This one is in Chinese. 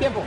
别补。